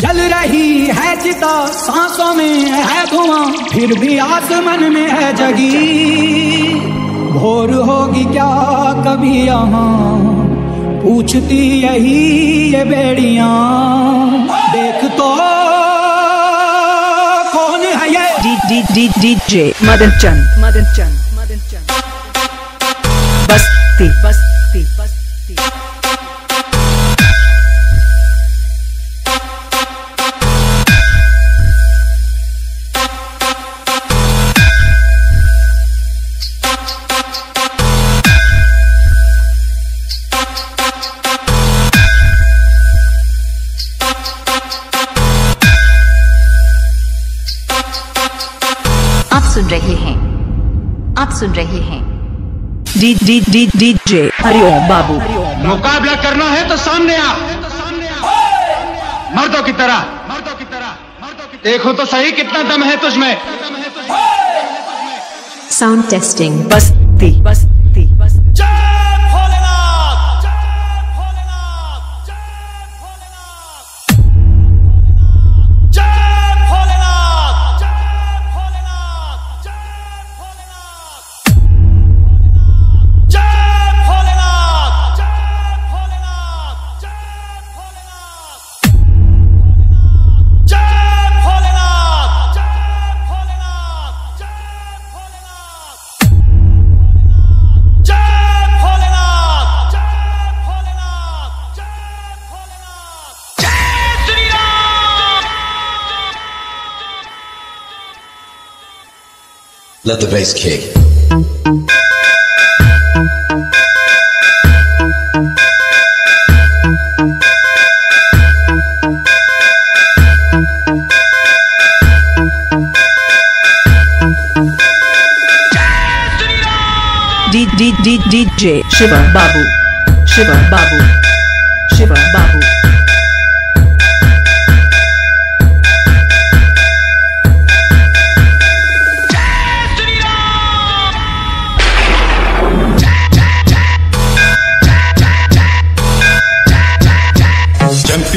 जल रही है चिता सांसों में है धुआँ फिर भी आसमान में है जगी। भोर होगी क्या कभी यहाँ? पूछती यही ये बेड़ियाँ। देख तो कौन है ये? D D D DJ Madan Chand Madan Chand Madan Chand Basti Basti Basti सुन रहे हैं। आप सुन रहे हैं। D D D D J Hariom Babu. मुकाबला करना है तो सामने आ। मर्दों की तरह। मर्दों की तरह देखो तो सही कितना दम है तुझमें। Sound testing Basti Basti Basti Let the bass kick. DJ Shiva Babu. Shiva Babu. Shiva Babu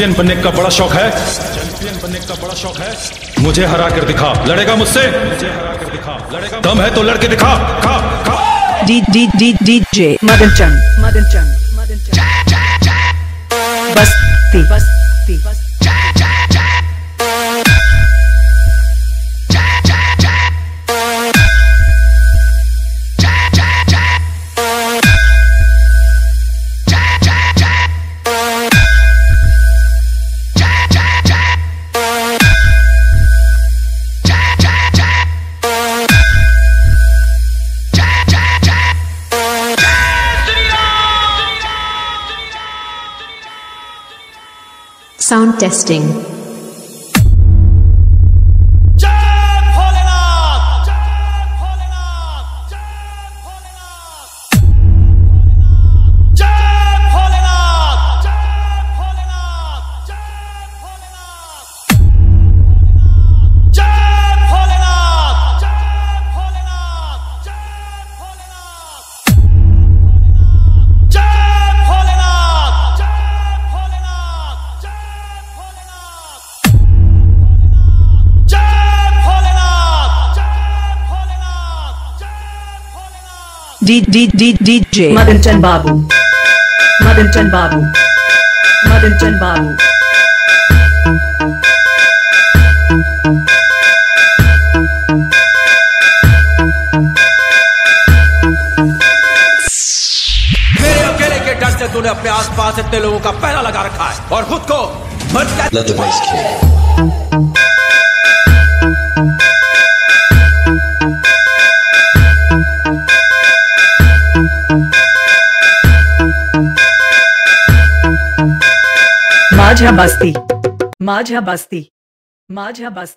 champion बनने का बड़ा शौक है। चैंपियन बनने का बड़ा शौक है मुझे हरा कर दिखा। लड़ेगा मुझसे। मुझे हरा कर दिखा लड़ेगा दम है तो लड़के दिखा। खा खा। D D D D J Madan Chand. Madan Chand. Madan Chand बस बस Basti sound testing D D D DJ Madan Chand Babu Madan Chand Babu Madan Chand Babu मेरे अकेले के डर से तूने अपने आसपास इतने लोगों का पहरा लगा रखा है और खुद को माझा बस्ती। माझा बस्ती। माझा बस्ती।